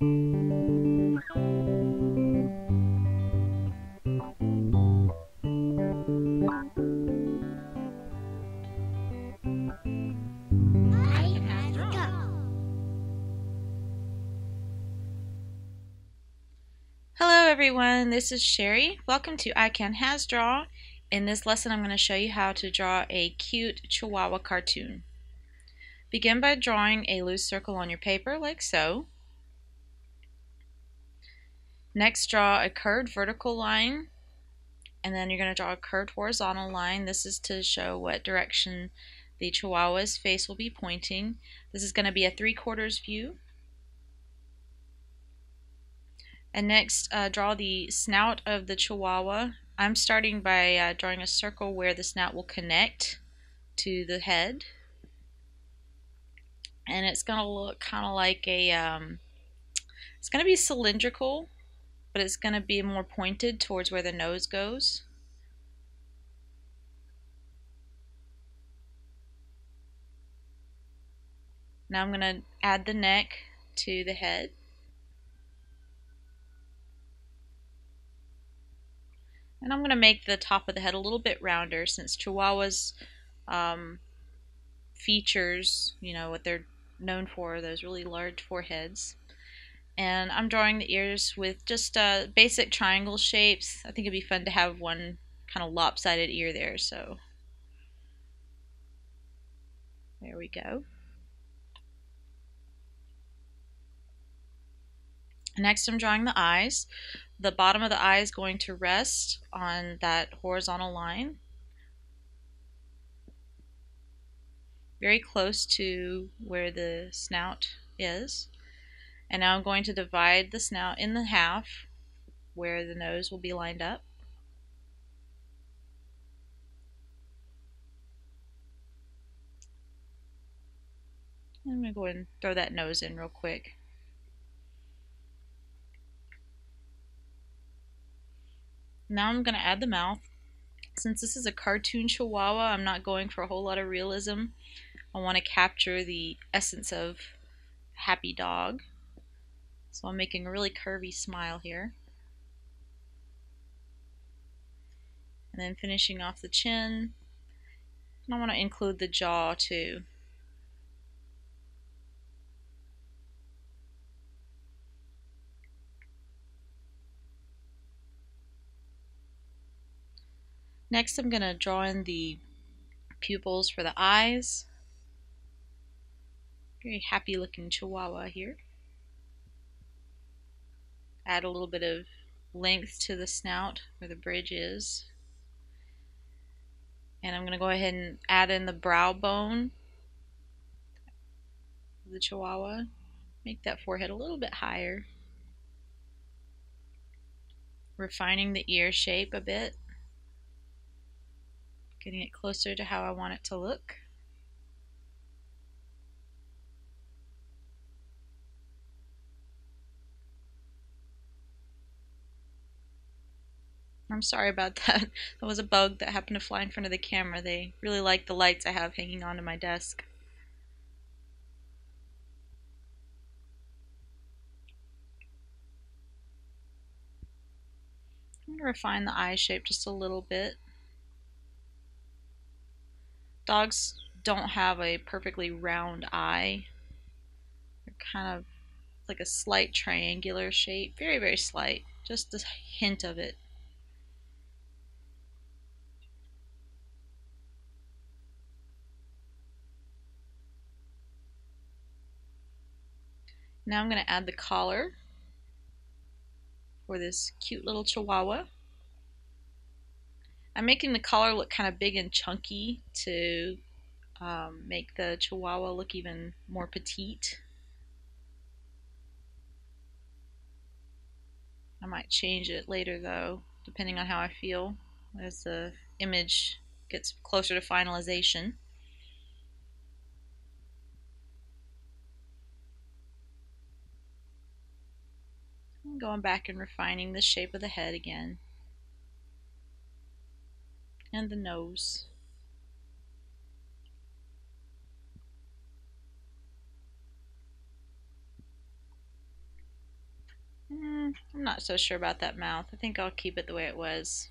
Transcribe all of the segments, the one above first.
Hello everyone, this is Cheri. Welcome to iCanHazDraw. In this lesson I'm going to show you how to draw a cute Chihuahua cartoon. Begin by drawing a loose circle on your paper like so. Next draw a curved vertical line and then you're going to draw a curved horizontal line. This is to show what direction the Chihuahua's face will be pointing. This is going to be a three quarters view. And next, uh, draw the snout of the Chihuahua. I'm starting by uh, drawing a circle where the snout will connect to the head. And it's going to look kind of like a, um, it's going to be cylindrical, but it's going to be more pointed towards where the nose goes. Now I'm going to add the neck to the head. And I'm going to make the top of the head a little bit rounder since Chihuahuas um, features, you know, what they're known for, those really large foreheads. And I'm drawing the ears with just uh, basic triangle shapes. I think it'd be fun to have one kind of lopsided ear there, so there we go. Next I'm drawing the eyes. The bottom of the eye is going to rest on that horizontal line. Very close to where the snout is. And now I'm going to divide the snout in the half where the nose will be lined up. I'm going to go and throw that nose in real quick. Now I'm going to add the mouth. Since this is a cartoon chihuahua, I'm not going for a whole lot of realism. I want to capture the essence of happy dog. So I'm making a really curvy smile here. And then finishing off the chin. And I want to include the jaw too. Next I'm going to draw in the pupils for the eyes. Very happy looking chihuahua here. Add a little bit of length to the snout where the bridge is. And I'm going to go ahead and add in the brow bone the chihuahua. Make that forehead a little bit higher. Refining the ear shape a bit getting it closer to how I want it to look. I'm sorry about that. That was a bug that happened to fly in front of the camera. They really like the lights I have hanging onto my desk. I'm going to refine the eye shape just a little bit. Dogs don't have a perfectly round eye. They're kind of like a slight triangular shape. Very, very slight. Just a hint of it. Now I'm going to add the collar for this cute little chihuahua. I'm making the collar look kind of big and chunky to um, make the Chihuahua look even more petite. I might change it later though, depending on how I feel as the image gets closer to finalization. Going back and refining the shape of the head again and the nose. Hmm, I'm not so sure about that mouth. I think I'll keep it the way it was.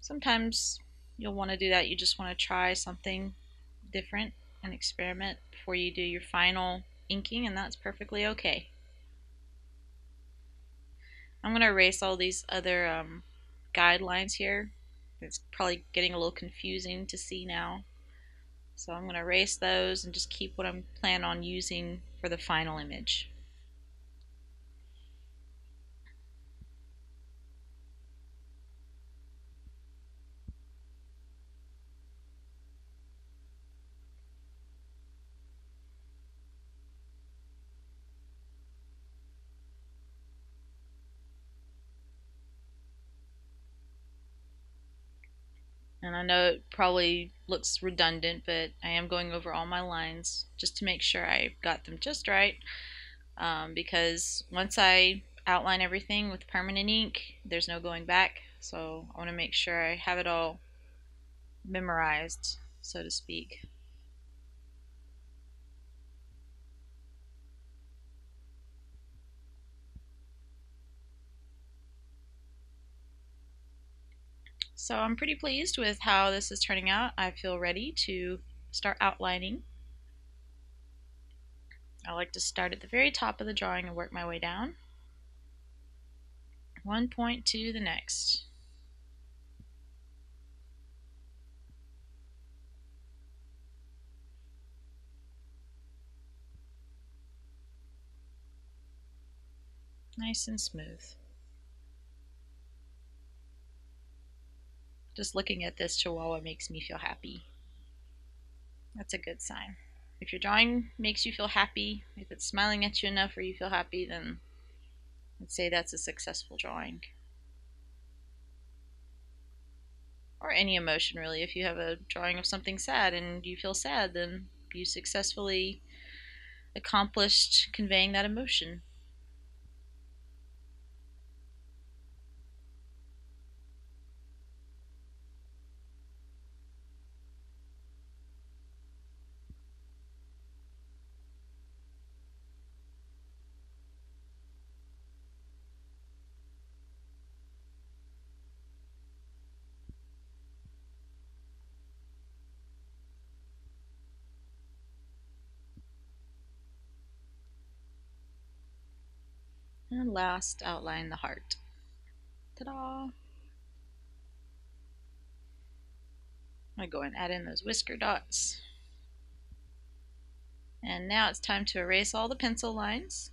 Sometimes you'll want to do that. You just want to try something different and experiment before you do your final inking, and that's perfectly okay. I'm going to erase all these other um, guidelines here. It's probably getting a little confusing to see now. So I'm going to erase those and just keep what I'm planning on using for the final image. And I know it probably looks redundant, but I am going over all my lines just to make sure I got them just right. Um, because once I outline everything with permanent ink, there's no going back. So I want to make sure I have it all memorized, so to speak. So I'm pretty pleased with how this is turning out. I feel ready to start outlining. I like to start at the very top of the drawing and work my way down. One point to the next. Nice and smooth. Just looking at this chihuahua makes me feel happy. That's a good sign. If your drawing makes you feel happy, if it's smiling at you enough or you feel happy, then I'd say that's a successful drawing. Or any emotion, really. If you have a drawing of something sad and you feel sad, then you successfully accomplished conveying that emotion. And last, outline the heart. Ta-da! To go and add in those whisker dots. And now it's time to erase all the pencil lines.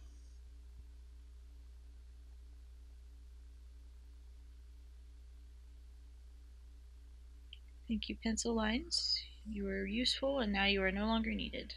Thank you pencil lines. You were useful and now you are no longer needed.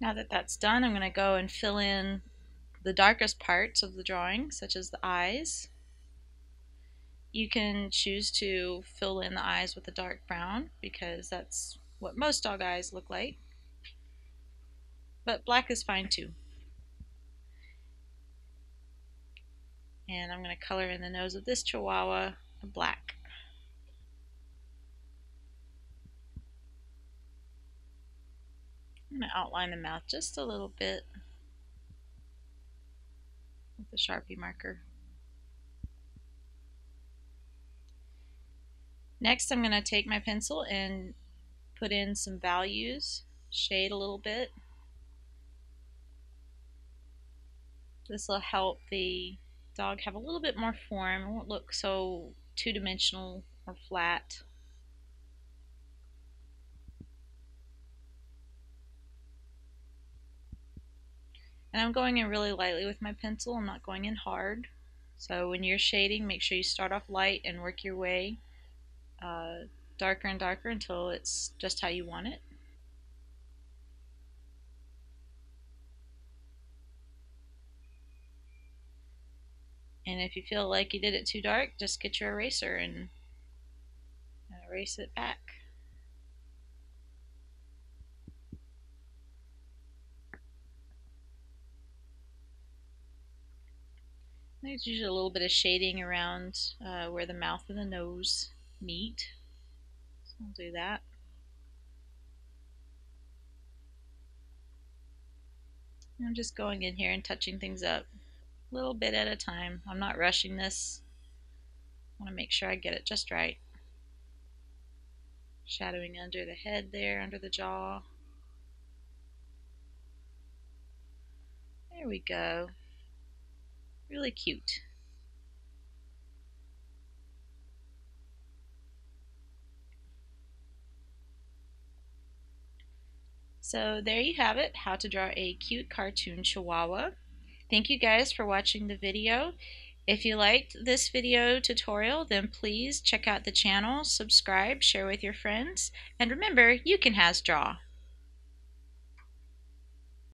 Now that that's done, I'm going to go and fill in the darkest parts of the drawing, such as the eyes. You can choose to fill in the eyes with a dark brown because that's what most dog eyes look like. But black is fine too. And I'm going to color in the nose of this chihuahua black. I'm going to outline the mouth just a little bit with the Sharpie marker. Next I'm going to take my pencil and put in some values, shade a little bit. This will help the dog have a little bit more form. It won't look so two-dimensional or flat. And I'm going in really lightly with my pencil, I'm not going in hard. So when you're shading, make sure you start off light and work your way uh, darker and darker until it's just how you want it. And if you feel like you did it too dark, just get your eraser and erase it back. There's usually a little bit of shading around uh, where the mouth and the nose meet. So I'll do that. I'm just going in here and touching things up a little bit at a time. I'm not rushing this. I want to make sure I get it just right. Shadowing under the head there, under the jaw. There we go. Really cute. So there you have it, how to draw a cute cartoon chihuahua. Thank you guys for watching the video. If you liked this video tutorial, then please check out the channel, subscribe, share with your friends, and remember, you can Hasdraw.